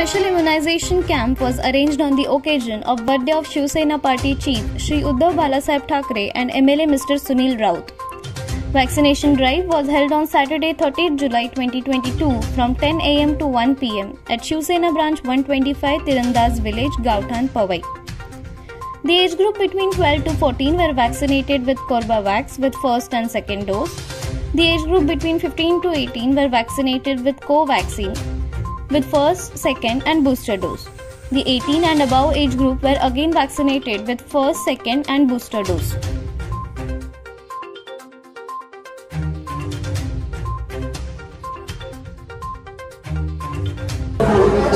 special immunization camp was arranged on the occasion of birthday of Shiv Sena party chief Shri Uddhav Balasaheb Thackeray and MLA Mr. Sunil Raut. Vaccination drive was held on Saturday 30th July 2022 from 10 am to 1 pm at Shiv Sena branch 125 Tirandas village Gauthan Powai. The age group between 12 to 14 were vaccinated with Corbavax with first and second dose. The age group between 15 to 18 were vaccinated with Covaxin with first, second, and booster dose. The 18 and above age group were again vaccinated with first, second, and booster dose.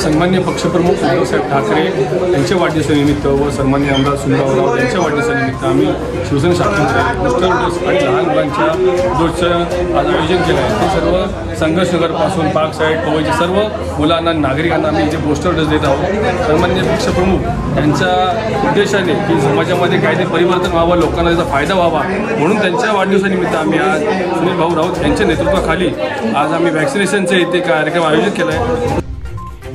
सन्मान्य पक्षप्रमुख उद्धवसाहेब ठाकरे यांच्या वाढदिवसानिमित्त व सन्मान्य आमदार सुंदरराव यांच्या वाढदिवसानिमित्त आम्ही शिवसेना शाखेचे बुस्टर डोस आणि लहान मुलांच्या डोसचं आज आयोजन केलं आहे. ते सर्व संघर्षनगरपासून पार्क साईड पवईचे सर्व मुलांना नागरिकांना आम्ही जे पोस्टर डोस देत आहोत. सन्मान्य पक्षप्रमुख यांच्या उद्देशाने की समाजामध्ये काहीतरी परिवर्तन व्हावं लोकांना त्याचा फायदा व्हावा म्हणून त्यांच्या वाढदिवसानिमित्त आम्ही आज सुनील भाऊ राऊत यांच्या नेतृत्वाखाली आज आम्ही व्हॅक्सिनेशनचे इथे कार्यक्रम आयोजित केला आहे.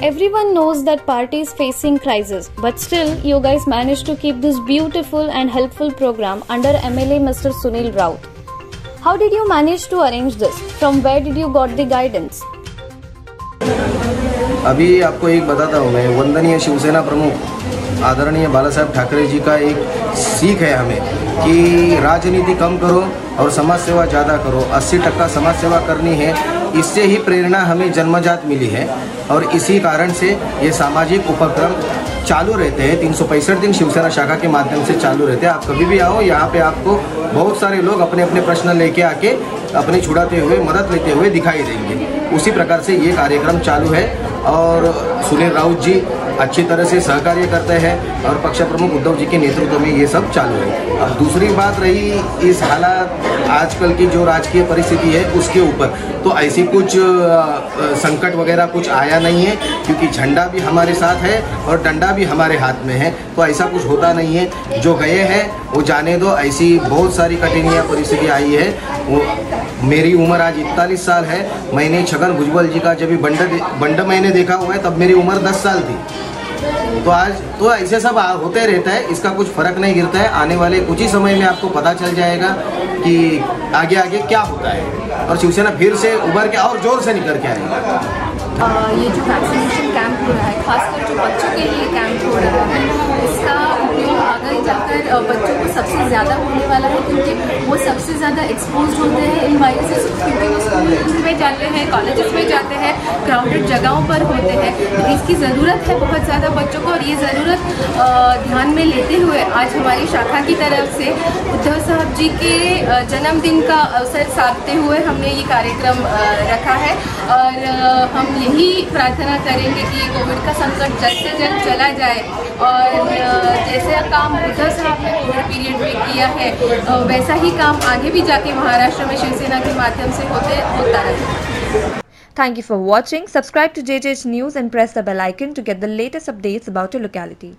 Everyone knows that party is facing crisis, but still you guys managed to keep this beautiful and helpful program under MLA Mr. Sunil Raut. How did you manage to arrange this? From where did you got the guidance? अभी आपको एक बताता हूँ मैं वंदनीय शिवसेना प्रमुख आदरणीय बाला साहब ठाकरे जी का एक सीख है हमें कि राजनीति कम करो और समाज सेवा ज़्यादा करो 80 टक्का समाज सेवा करनी है इससे ही प्रेरणा हमें जन्मजात मिली है और इसी कारण से ये सामाजिक उपक्रम चालू रहते हैं। तीन सौ पैंसठ दिन शिवसेना शाखा के माध्यम से चालू रहते हैं। आप कभी भी आओ, यहाँ पे आपको बहुत सारे लोग अपने अपने प्रश्न लेके आके अपने छुड़ाते हुए, मदद लेते हुए दिखाई देंगे। उसी प्रकार से ये कार्यक्रम चालू है और सुनील राउत जी अच्छी तरह से सहकार्य करते हैं और पक्ष प्रमुख उद्धव जी के नेतृत्व में ये सब चालू है। अब दूसरी बात रही इस हालात आजकल की जो राजकीय परिस्थिति है उसके ऊपर। तो ऐसी कुछ संकट वगैरह कुछ आया नहीं है, क्योंकि झंडा भी हमारे साथ है और डंडा भी हमारे हाथ में है। तो ऐसा कुछ होता नहीं है। जो गए हैं, वो जाने दो। ऐसी बहुत सारी कठिनाइयाँ परिस्थिति आई है। वो मेरी उम्र आज इकतालीस साल है। मैंने छगन भुजबल जी का जब भी बंड बंड मैंने देखा हुआ है, तब मेरी उम्र दस साल थी। तो आज तो ऐसे सब होते रहता है, इसका कुछ फ़र्क नहीं गिरता है। आने वाले कुछ ही समय में आपको पता चल जाएगा कि आगे आगे क्या होता है। और शिवसेना फिर से उभर के और ज़ोर से निकल के आएगा। ये जो वैक्सीनेशन कैंप हो रहा है, खासकर जो बच्चों के लिए कैंप हो रहा है, इसका उपयोग आगे जाकर बच्चों को सबसे ज़्यादा होने वाला है, क्योंकि वो सबसे ज़्यादा एक्सपोज होते हैं इन वायरसेस क्योंकि वो स्कूल में जाते हैं कॉलेजेस में जाते हैं क्राउडेड जगहों पर होते हैं। तो इसकी ज़रूरत है बहुत ज़्यादा बच्चों को, और ये ज़रूरत ध्यान में लेते हुए आज हमारी शाखा की तरफ़ से उद्धव साहब जी के जन्मदिन का अवसर साधते हुए हमने ये कार्यक्रम रखा है। और हम यही प्रार्थना करेंगे कि कोविड का संकट जल्द से जल्द चला जाए और जैसे काम बुद्धा साहब ने कोविड पीरियड में किया है वैसा ही काम आगे भी जाके महाराष्ट्र में शिवसेना के माध्यम से होते होता रहे Thank you for watching. Subscribe to JJH News and press the bell icon to get the latest updates about your locality.